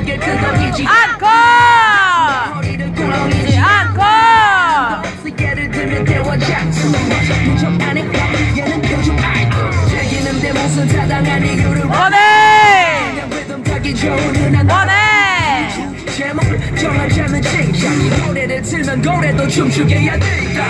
절개 그거이지 안고 이지 안고 예를 들면 대화 작수 무척 안했고 얘는 표정 알고 즐기는데 무슨 타당한 이유를 원해 리듬 타기 좋은 한 원해 제목 정하자면 칭찬 노래를 틀면 고래도 춤추게 해야 된다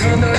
그